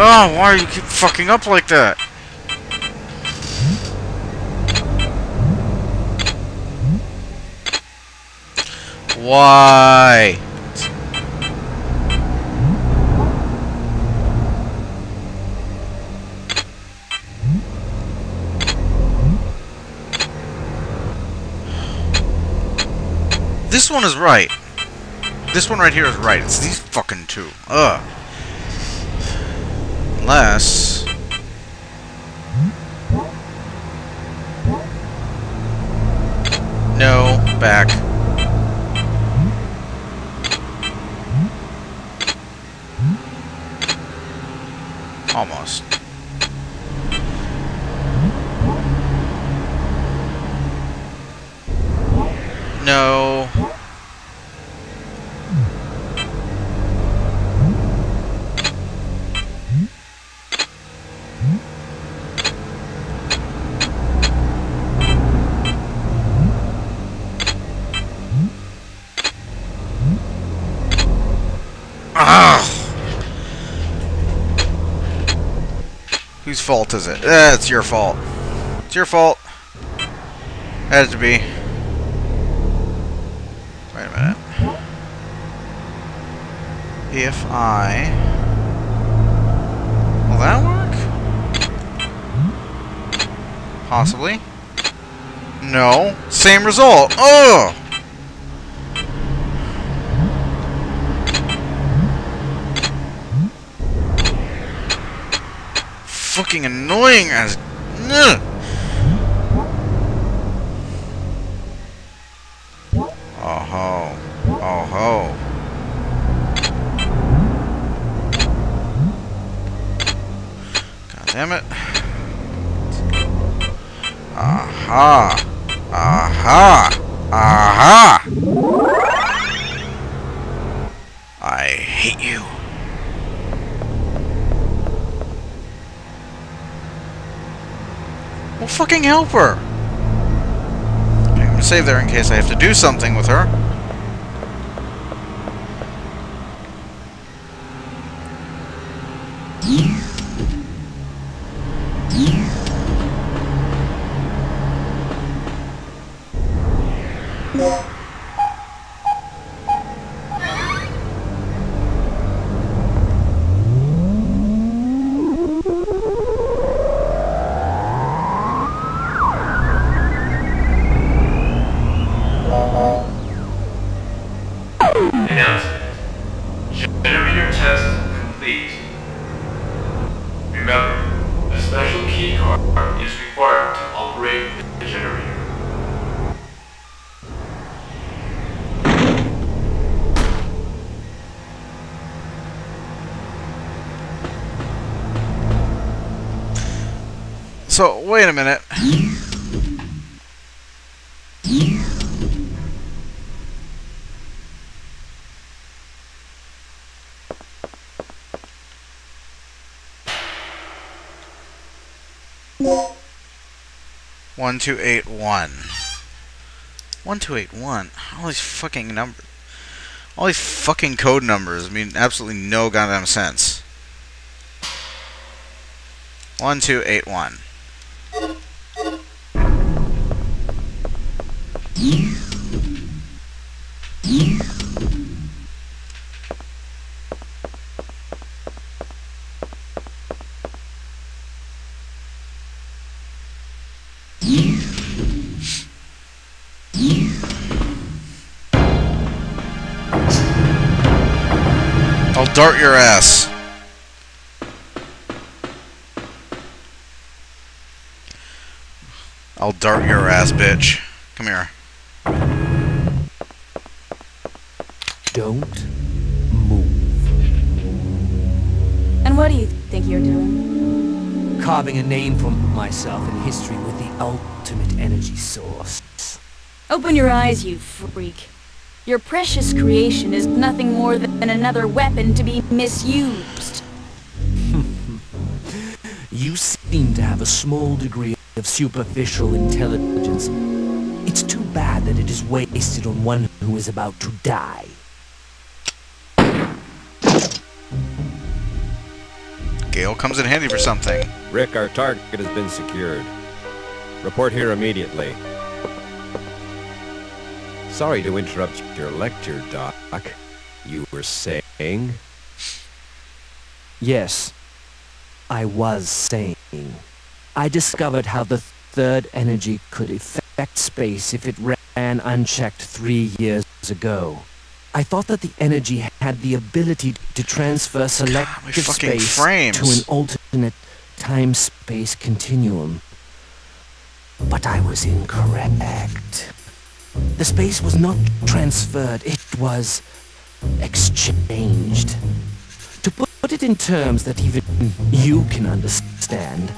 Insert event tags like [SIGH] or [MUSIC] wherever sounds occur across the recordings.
Oh, why do you keep fucking up like that? Why? This one is right. This one right here is right. It's these fucking two. Ugh. Unless... No, back. Almost. No. Fault is it? Eh, it's your fault. It's your fault. Had to be. Wait a minute. If I... Will that work? Possibly. No. Same result. Oh! Fucking annoying as... Ugh. Oh ho. Oh ho. God damn it. Aha. Aha. Aha. I hate you. Well, fucking help her. I'm gonna save there in case I have to do something with her. Complete. Remember, a special key card is required to operate the generator. So, wait a minute. One two eight one. One two eight one. All these fucking numbers. All these fucking code numbers mean absolutely no goddamn sense. One two eight one. I'll dart your ass. I'll dart your ass, bitch. Come here. Don't move. And what do you think you're doing? Carving a name for myself in history with the ultimate energy source. Open your eyes, you freak. Your precious creation is nothing more than another weapon to be misused. [LAUGHS] You seem to have have a small degree of superficial intelligence. It's too bad that it is wasted on one who is about to die. Gail comes in handy for something. Rick, our target has been secured. Report here immediately. Sorry to interrupt your lecture, Doc. You were saying? Yes, I was saying. I discovered how the third energy could affect space if it ran unchecked three years ago. I thought that the energy had the ability to transfer my selective fucking space frames. to an alternate time-space continuum. But I was incorrect. The space was not transferred, it was exchanged. To put it in terms that even you can understand,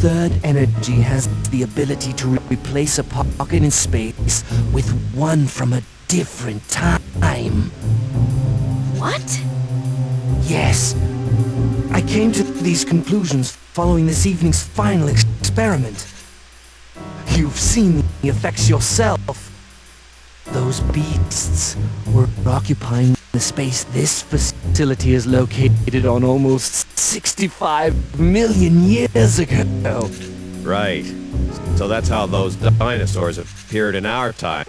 third energy has the ability to re- replace a pocket in space with one from a different time. What? Yes. I came to these conclusions following this evening's final experiment. You've seen the effects yourself. Those beasts were occupying the space this facility is located on almost 65 million years ago. Right. So that's how those dinosaurs appeared in our time.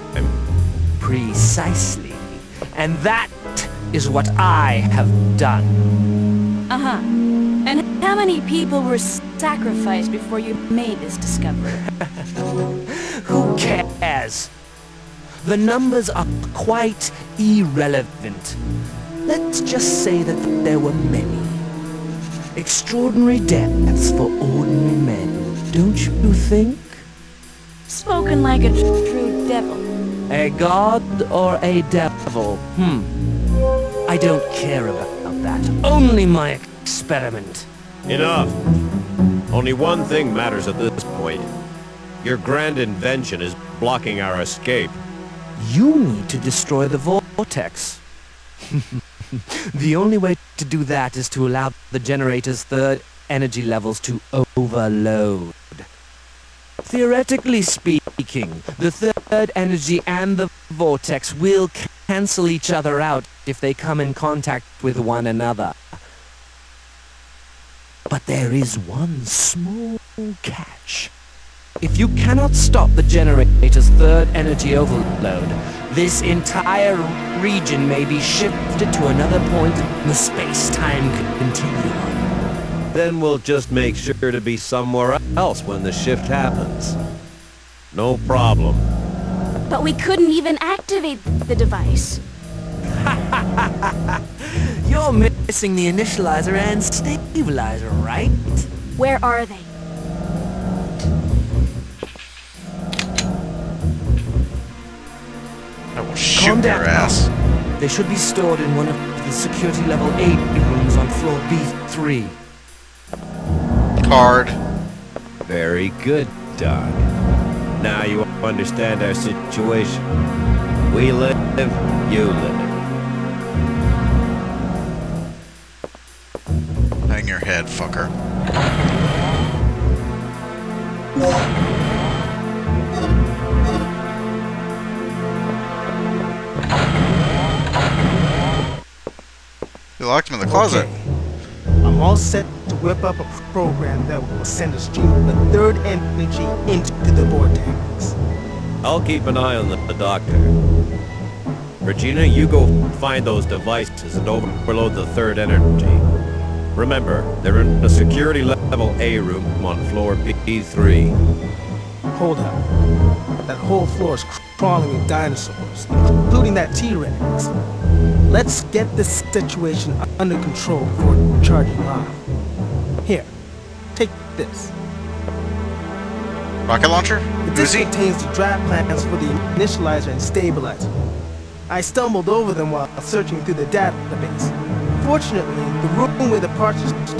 Precisely. And that is what I have done. Uh-huh. And how many people were sacrificed before you made this discovery? [LAUGHS] Who cares? The numbers are quite irrelevant. Let's just say that there were many. Extraordinary deaths for ordinary men, don't you think? Spoken like a true devil. A god or a devil? Hmm. I don't care about that. Only my experiment. Enough! Only one thing matters at this point. Your grand invention is blocking our escape. You need to destroy the vortex. [LAUGHS] the only way to do that is to allow the generator's third energy levels to overload. Theoretically speaking, the third energy and the vortex will cancel each other out if they come in contact with one another. But there is one small catch. If you cannot stop the generator's third energy overload, this entire region may be shifted to another point in the space-time continuum. Then we'll just make sure to be somewhere else when the shift happens. No problem. But we couldn't even activate the device. [LAUGHS] You're missing the initializer and stabilizer, right? Where are they? Shoot Calm your down. ass. They should be stored in one of the security level 8 rooms on floor B3. Card. Very good, Doc. Now you understand our situation. We live, you live. Hang your head, fucker. You locked him in the closet. Okay. I'm all set to whip up a program that will send a stream of the third energy into the vortex. I'll keep an eye on the, the doctor. Regina, you go find those devices and overload the third energy. Remember, they're in a security level A room on floor B3. Hold up. That whole floor is crawling with dinosaurs, including that T-Rex. Let's get this situation under control before charging off. Here, take this. Rocket launcher? This Uzi? contains the draft plans for the initializer and stabilizer. I stumbled over them while searching through the database. Fortunately, the room where the parts are stored